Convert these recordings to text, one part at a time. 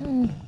Mm.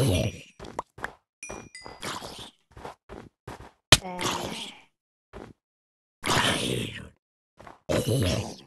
えー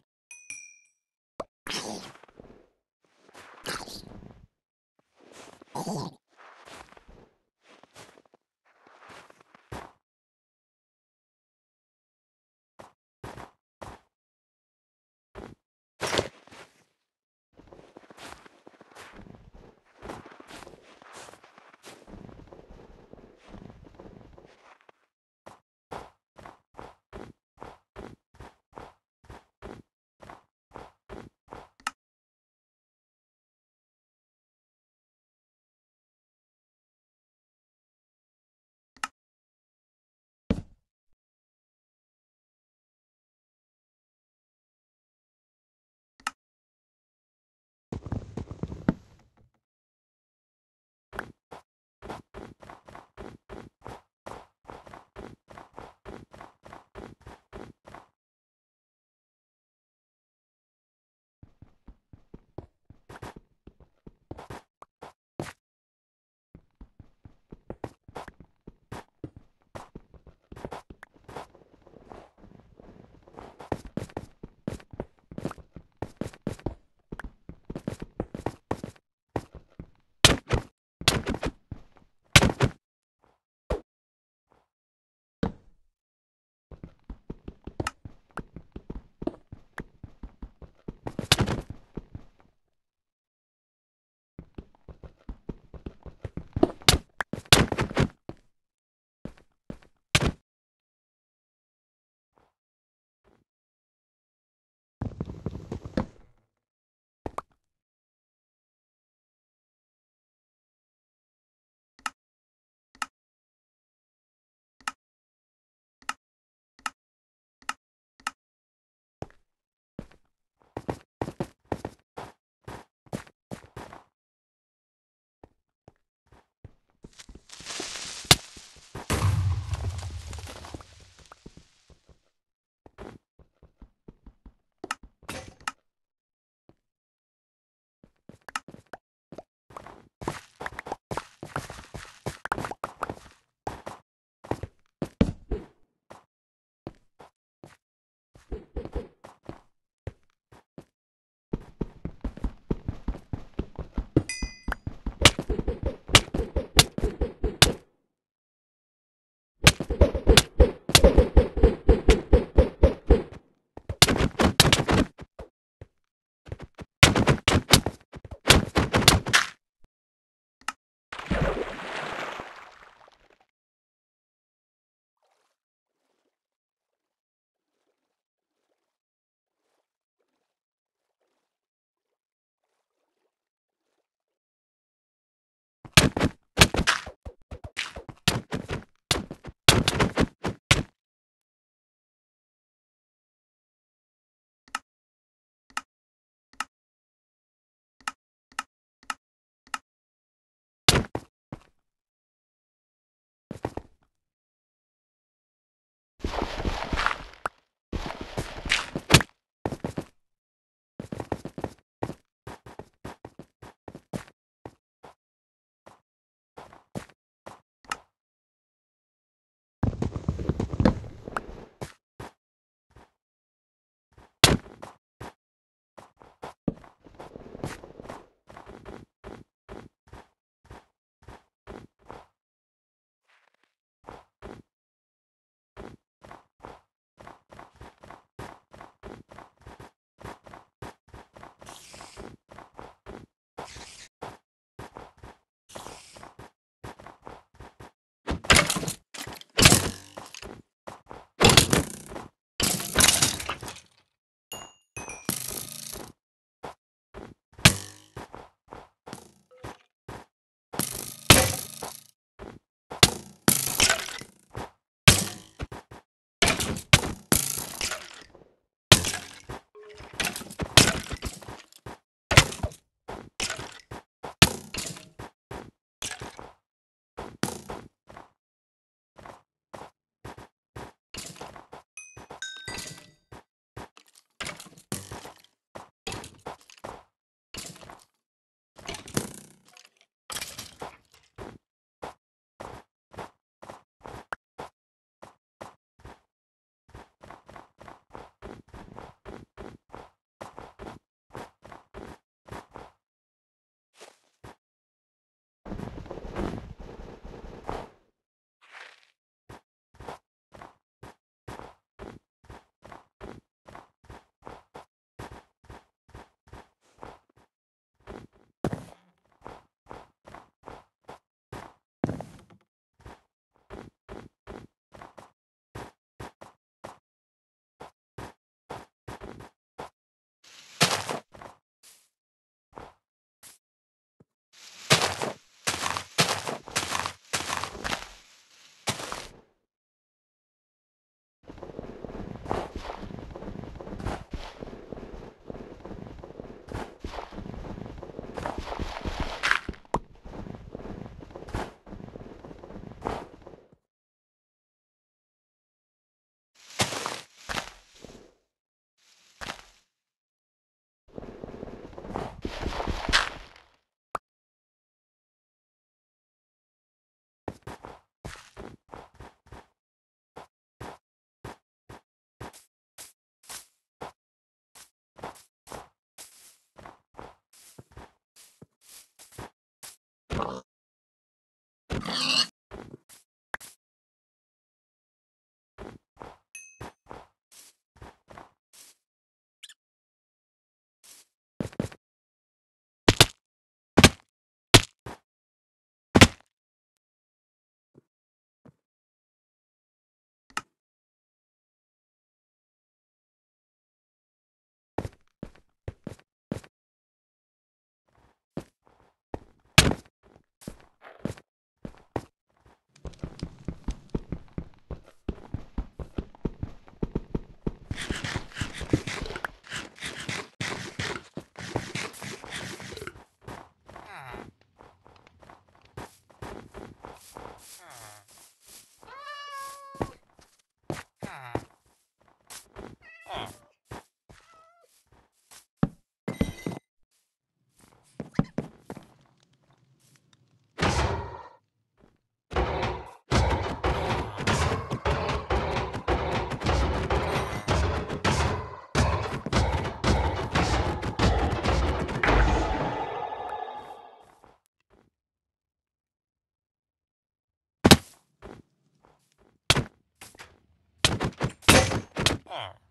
Huh.